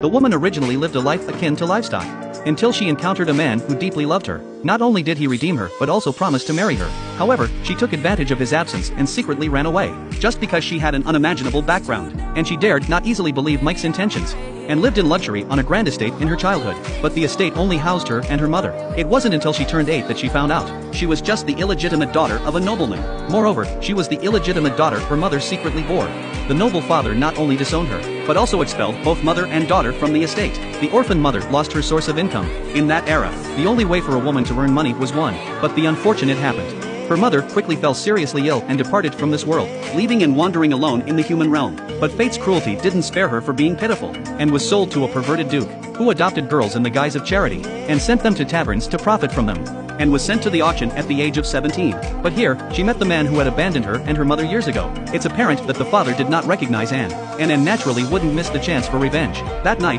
The woman originally lived a life akin to livestock. Until she encountered a man who deeply loved her. Not only did he redeem her but also promised to marry her. However, she took advantage of his absence and secretly ran away. Just because she had an unimaginable background. And she dared not easily believe Mike's intentions. And lived in luxury on a grand estate in her childhood. But the estate only housed her and her mother. It wasn't until she turned 8 that she found out. She was just the illegitimate daughter of a nobleman. Moreover, she was the illegitimate daughter her mother secretly bore. The noble father not only disowned her, but also expelled both mother and daughter from the estate. The orphan mother lost her source of income. In that era, the only way for a woman to earn money was one, but the unfortunate happened. Her mother quickly fell seriously ill and departed from this world, leaving Anne wandering alone in the human realm. But fate's cruelty didn't spare her for being pitiful, and was sold to a perverted duke, who adopted girls in the guise of charity, and sent them to taverns to profit from them and was sent to the auction at the age of 17. But here, she met the man who had abandoned her and her mother years ago. It's apparent that the father did not recognize Anne, and Anne naturally wouldn't miss the chance for revenge. That night,